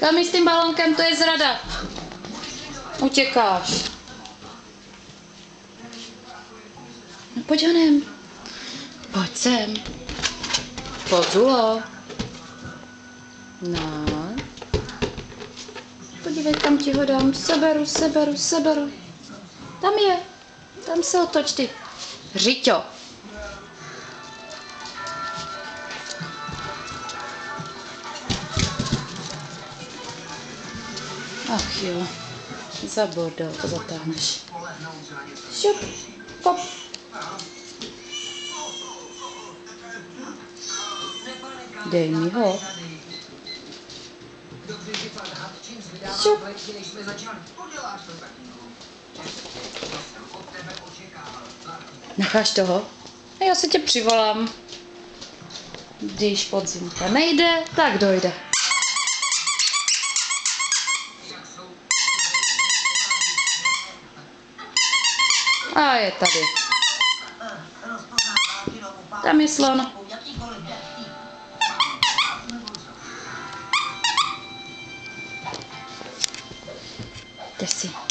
Kam s tím balonkem, to je zrada. Utěkáš. No pojď honem. Pojď sem. Pojď Zulo. No. Podívej, kam ti ho dám. Seberu, seberu, seberu. Tam je. Tam se otoč ty. Řiťo. Ach jo. Za bordel to zatáhneš. Šup. Pop. Dej mi ho. Šup. Necháš toho? A já se tě přivolám. Když podzimka nejde, tak dojde. A je tady. Tam je slon. Jde si.